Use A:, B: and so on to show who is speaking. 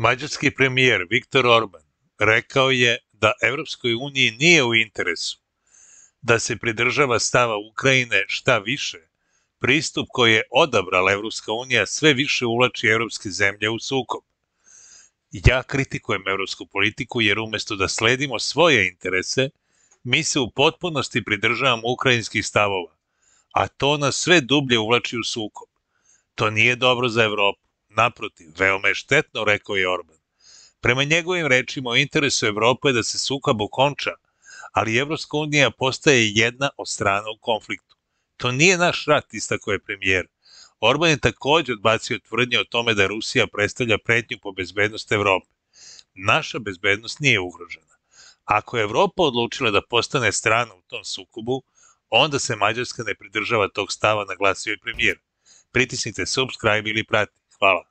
A: Mađarski premijer Viktor Orban rekao je da Evropskoj uniji nije u interesu da se pridržava stava Ukrajine šta više, pristup koji je odabrala Evropska unija sve više uvlači evropske zemlje u sukob. Ja kritikujem evropsku politiku jer umesto da sledimo svoje interese, mi se u potpunosti pridržavamo ukrajinskih stavova, a to nas sve dublje uvlači u sukob. To nije dobro za Evropu. Naprotiv, veoma je štetno, rekao je Orban. Prema njegovim rečima, u interesu Evrope je da se sukob okonča, ali Evropska unija postaje jedna od strana u konfliktu. To nije naš rat, istako je premijer. Orban je takođe odbacio tvrdnje o tome da Rusija predstavlja pretnju po bezbednost Evrope. Naša bezbednost nije ugrožena. Ako je Evropa odlučila da postane strana u tom sukobu, onda se Mađarska ne pridržava tog stava, naglasio je premijer. Pritisnite subscribe ili prati. Hvala.